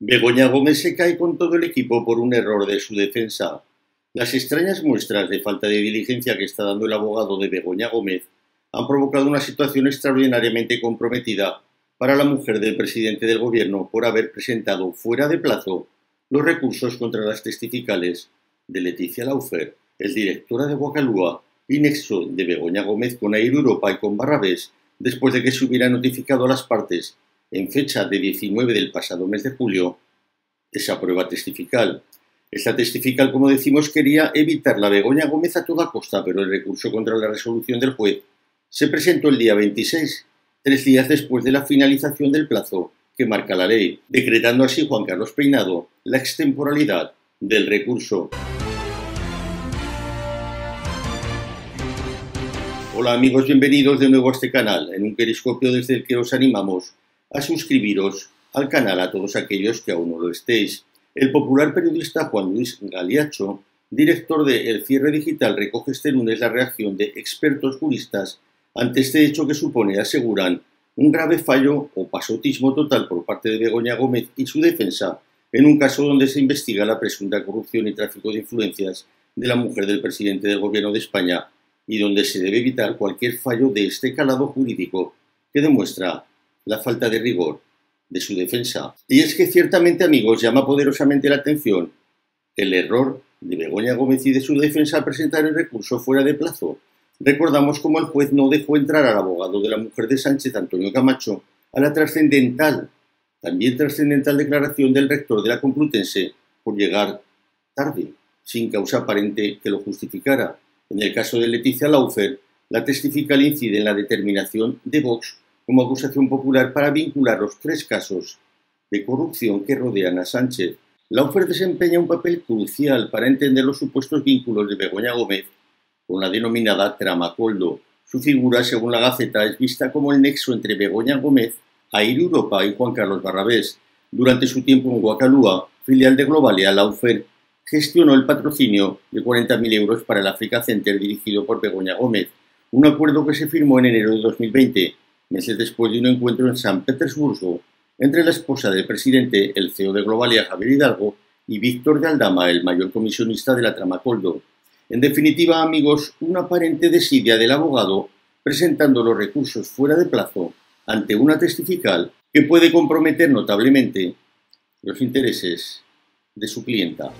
Begoña Gómez se cae con todo el equipo por un error de su defensa. Las extrañas muestras de falta de diligencia que está dando el abogado de Begoña Gómez han provocado una situación extraordinariamente comprometida para la mujer del presidente del gobierno por haber presentado fuera de plazo los recursos contra las testificales de Leticia Laufer, el directora de Guacalúa y nexo de Begoña Gómez con Air Europa y con Barrabés, después de que se hubiera notificado a las partes en fecha de 19 del pasado mes de julio esa prueba testifical. Esta testifical, como decimos, quería evitar la Begoña Gómez a toda costa, pero el recurso contra la resolución del juez se presentó el día 26, tres días después de la finalización del plazo que marca la ley, decretando así Juan Carlos Peinado la extemporalidad del recurso. Hola amigos, bienvenidos de nuevo a este canal, en un periscopio desde el que os animamos a suscribiros al canal a todos aquellos que aún no lo estéis. El popular periodista Juan Luis Galiacho, director de El Cierre Digital, recoge este lunes la reacción de expertos juristas ante este hecho que supone, aseguran, un grave fallo o pasotismo total por parte de Begoña Gómez y su defensa en un caso donde se investiga la presunta corrupción y tráfico de influencias de la mujer del presidente del Gobierno de España y donde se debe evitar cualquier fallo de este calado jurídico que demuestra la falta de rigor de su defensa. Y es que ciertamente, amigos, llama poderosamente la atención el error de Begoña Gómez y de su defensa al presentar el recurso fuera de plazo. Recordamos cómo el juez no dejó entrar al abogado de la mujer de Sánchez, Antonio Camacho, a la trascendental, también trascendental declaración del rector de la Complutense por llegar tarde, sin causa aparente que lo justificara. En el caso de Leticia Laufer, la testifical incide en la determinación de Vox como acusación popular para vincular los tres casos de corrupción que rodean a Sánchez. Laufer desempeña un papel crucial para entender los supuestos vínculos de Begoña Gómez con la denominada trama Coldo. Su figura, según la Gaceta, es vista como el nexo entre Begoña Gómez, Air Europa y Juan Carlos Barrabés. Durante su tiempo en Guacalúa, filial de Globalia, Laufer gestionó el patrocinio de 40.000 euros para el Africa Center dirigido por Begoña Gómez, un acuerdo que se firmó en enero de 2020 meses después de un encuentro en San Petersburgo entre la esposa del presidente, el CEO de Globalia, Javier Hidalgo, y Víctor de Aldama, el mayor comisionista de la trama Coldo. En definitiva, amigos, una aparente desidia del abogado presentando los recursos fuera de plazo ante una testifical que puede comprometer notablemente los intereses de su clienta.